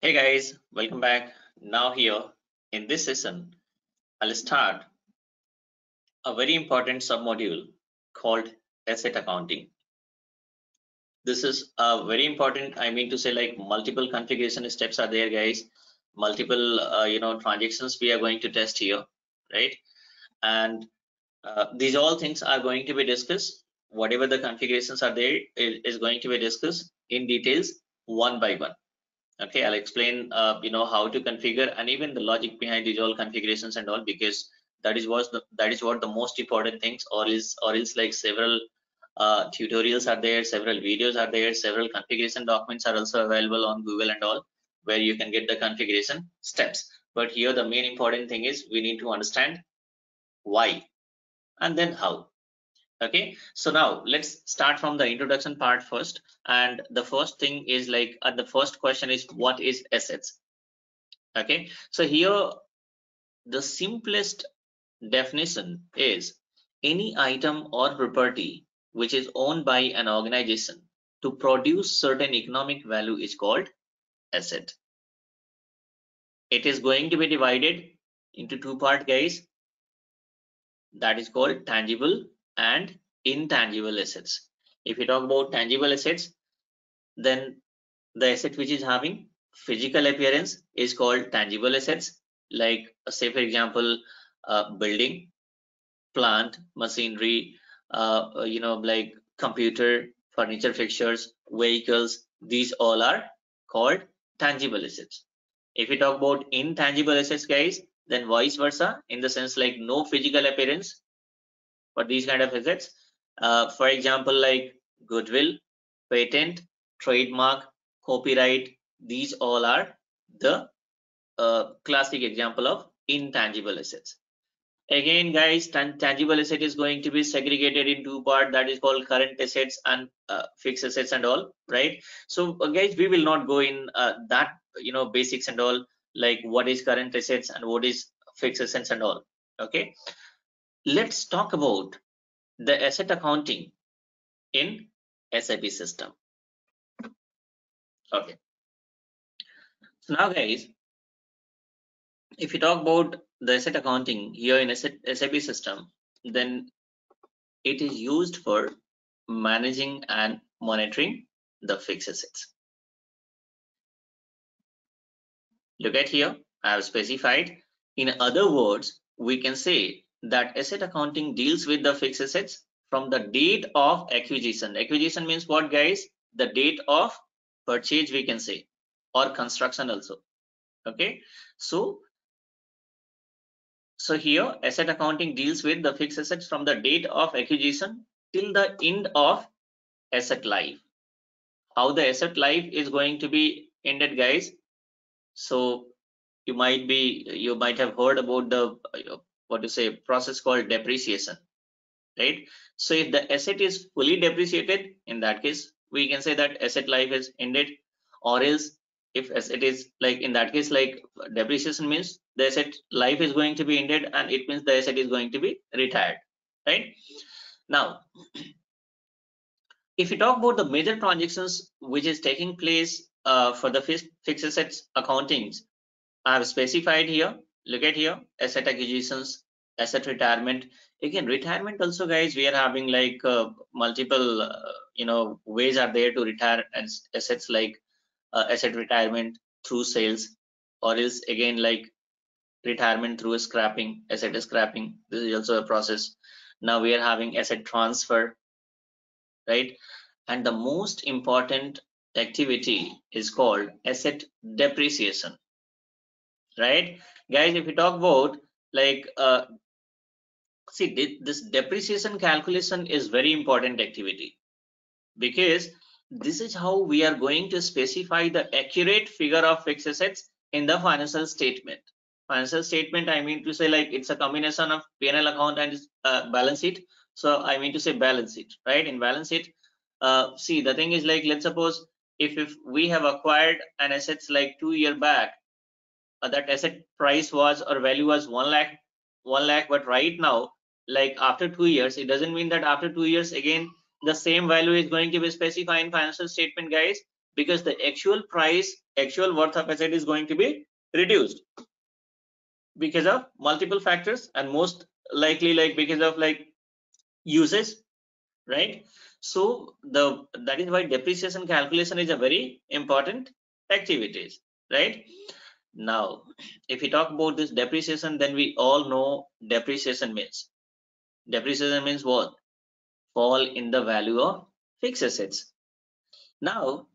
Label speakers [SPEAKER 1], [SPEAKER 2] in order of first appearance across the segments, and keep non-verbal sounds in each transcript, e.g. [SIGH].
[SPEAKER 1] Hey guys, welcome back. Now here in this session, I'll start a very important submodule called asset accounting. This is a very important, I mean to say like multiple configuration steps are there guys, multiple, uh, you know, transactions we are going to test here, right? And uh, these all things are going to be discussed. Whatever the configurations are there is, is going to be discussed in details one by one okay i'll explain uh, you know how to configure and even the logic behind these all configurations and all because that is what the, that is what the most important things or is or is like several uh, tutorials are there several videos are there several configuration documents are also available on google and all where you can get the configuration steps. But here the main important thing is we need to understand why and then how okay so now let's start from the introduction part first. And the first thing is like uh, the first question is what is assets? Okay so here the simplest definition is any item or property which is owned by an organization to produce certain economic value is called asset. It is going to be divided into two part guys. That is called tangible and intangible assets. If we talk about tangible assets, then the asset which is having physical appearance is called tangible assets. Like say for example, uh, building, plant, machinery, uh, uh, you know like computer, furniture fixtures, vehicles. These all are called tangible assets. If we talk about intangible assets, guys, then vice versa in the sense like no physical appearance for these kind of assets uh, for example like goodwill patent trademark copyright these all are the uh, classic example of intangible assets. Again guys tangible asset is going to be segregated in two part that is called current assets and uh, fixed assets and all right? So uh, guys we will not go in uh, that you know basics and all like what is current assets and what is fixed assets and all okay let's talk about the asset accounting in SAP system. Okay. So now guys, if you talk about the asset accounting here in SAP system, then it is used for managing and monitoring the fixed assets. Look at here, I have specified. In other words, we can say that asset accounting deals with the fixed assets from the date of acquisition. Acquisition means what guys? The date of purchase we can say or construction also. Okay? So so here asset accounting deals with the fixed assets from the date of acquisition till the end of asset life. How the asset life is going to be ended guys? So you might be you might have heard about the what to say process called depreciation right? So if the asset is fully depreciated in that case we can say that asset life is ended or else if asset is like in that case like depreciation means the asset life is going to be ended and it means the asset is going to be retired right? Now [CLEARS THROAT] if you talk about the major transactions which is taking place uh, for the fixed assets accountings i have specified here look at here asset acquisitions asset retirement. Again retirement also guys we are having like uh, multiple uh, you know ways are there to retire as assets like uh, asset retirement through sales or else again like retirement through scrapping asset scrapping. This is also a process. Now we are having asset transfer right? And the most important activity is called asset depreciation right? Guys if we talk about like uh, see this depreciation calculation is very important activity because this is how we are going to specify the accurate figure of fixed assets in the financial statement. Financial statement i mean to say like it's a combination of P&L account and uh, balance sheet. So i mean to say balance sheet right? In balance sheet uh, see the thing is like let's suppose if if we have acquired an assets like two year back uh, that asset price was or value was one lakh one lakh but right now like after two years it doesn't mean that after two years again the same value is going to be specified in financial statement guys because the actual price actual worth of asset is going to be reduced because of multiple factors and most likely like because of like uses right? So the that is why depreciation calculation is a very important activities right now if we talk about this depreciation then we all know depreciation means. Depreciation means what? Fall in the value of fixed assets. Now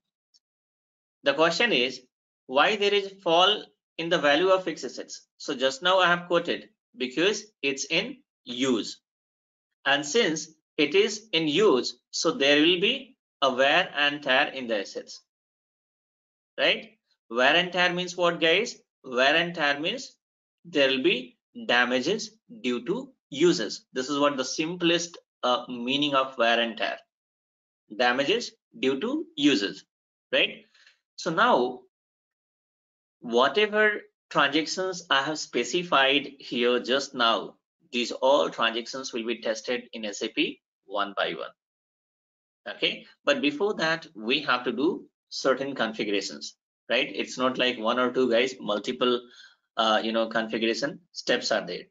[SPEAKER 1] the question is why there is fall in the value of fixed assets? So just now i have quoted because it's in use. And since it is in use so there will be a wear and tear in the assets. Right wear and tear means what guys? Wear and tear means there will be damages due to uses. This is what the simplest uh, meaning of wear and tear. Damages due to uses right? So now whatever transactions i have specified here just now these all transactions will be tested in SAP one by one. Okay, but before that, we have to do certain configurations, right? It's not like one or two guys, multiple, uh, you know, configuration steps are there.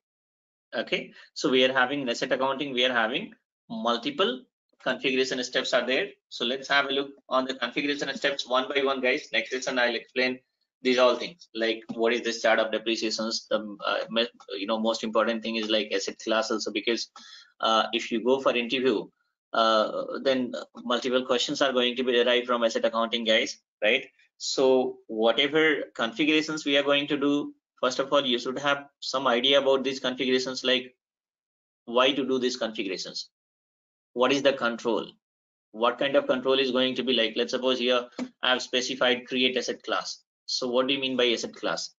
[SPEAKER 1] Okay, so we are having in asset accounting, we are having multiple configuration steps are there. So let's have a look on the configuration steps one by one, guys. Next lesson, I'll explain these all things like what is this chart of depreciations the uh, you know most important thing is like asset class also because uh, if you go for interview uh, then multiple questions are going to be derived from asset accounting guys right so whatever configurations we are going to do first of all you should have some idea about these configurations like why to do these configurations. What is the control? What kind of control is going to be like? Let's suppose here i have specified create asset class. So what do you mean by asset class?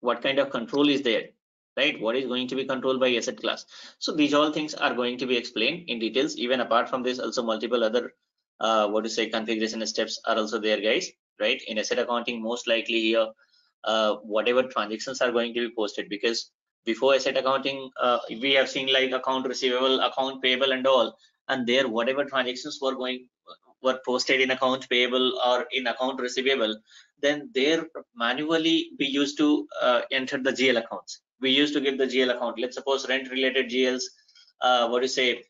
[SPEAKER 1] What kind of control is there right? What is going to be controlled by asset class? So these all things are going to be explained in details even apart from this also multiple other uh, what to say configuration steps are also there guys right in asset accounting most likely here uh, whatever transactions are going to be posted because before asset accounting uh, we have seen like account receivable account payable and all and there whatever transactions were going were posted in account payable or in account receivable then there manually we used to uh, enter the GL accounts. We used to give the GL account. Let's suppose rent related GLs, uh, what do you say,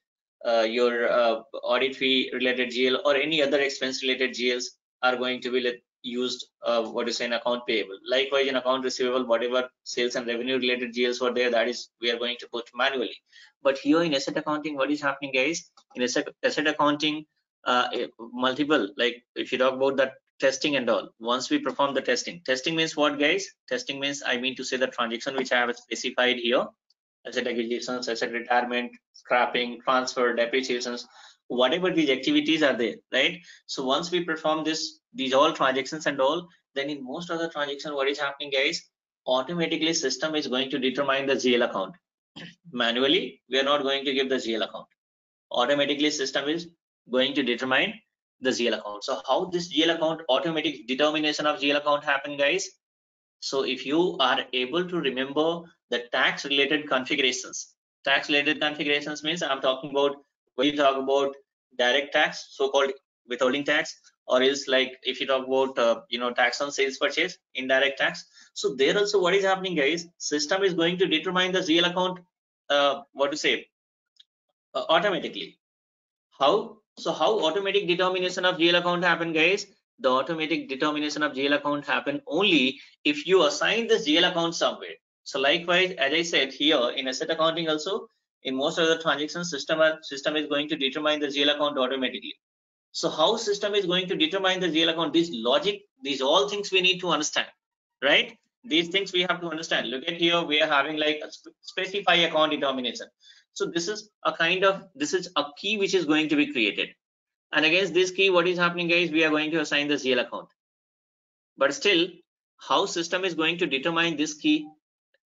[SPEAKER 1] your uh, audit fee related GL or any other expense related GLs are going to be let, used, uh, what say, in account payable. Likewise, in account receivable, whatever sales and revenue related GLs were there, that is, we are going to put manually. But here in asset accounting, what is happening, guys? In asset, asset accounting, uh, multiple, like if you talk about that testing and all once we perform the testing testing means what guys testing means i mean to say the transaction which i have specified here asset acquisitions asset retirement scrapping transfer depreciations whatever these activities are there right so once we perform this these all transactions and all then in most of the transaction what is happening guys automatically system is going to determine the gl account [CLEARS THROAT] manually we are not going to give the gl account automatically system is going to determine the GL account. So how this GL account automatic determination of GL account happen guys? So if you are able to remember the tax related configurations, tax related configurations means I'm talking about when you talk about direct tax, so-called withholding tax, or else like if you talk about uh, you know tax on sales purchase, indirect tax. So there also what is happening guys? System is going to determine the GL account, uh, what to say, uh, automatically. How? So how automatic determination of GL account happen guys? The automatic determination of GL account happen only if you assign this GL account somewhere. So likewise, as I said here in asset accounting also, in most of the transactions system, system is going to determine the GL account automatically. So how system is going to determine the GL account? This logic, these all things we need to understand, right? These things we have to understand. Look at here, we are having like specify account determination. So this is a kind of, this is a key which is going to be created. And against this key, what is happening guys? We are going to assign the GL account. But still, how system is going to determine this key?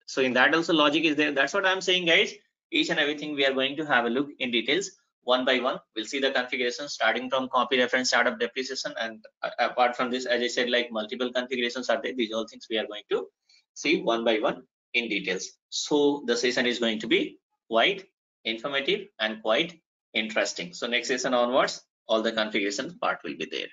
[SPEAKER 1] So in that also logic is there. That's what I'm saying guys. Each and everything we are going to have a look in details one by one. We'll see the configuration starting from copy reference chart of depreciation. And apart from this, as I said, like multiple configurations are there. These all things we are going to see one by one in details. So the session is going to be quite informative and quite interesting. So next session onwards, all the configuration part will be there.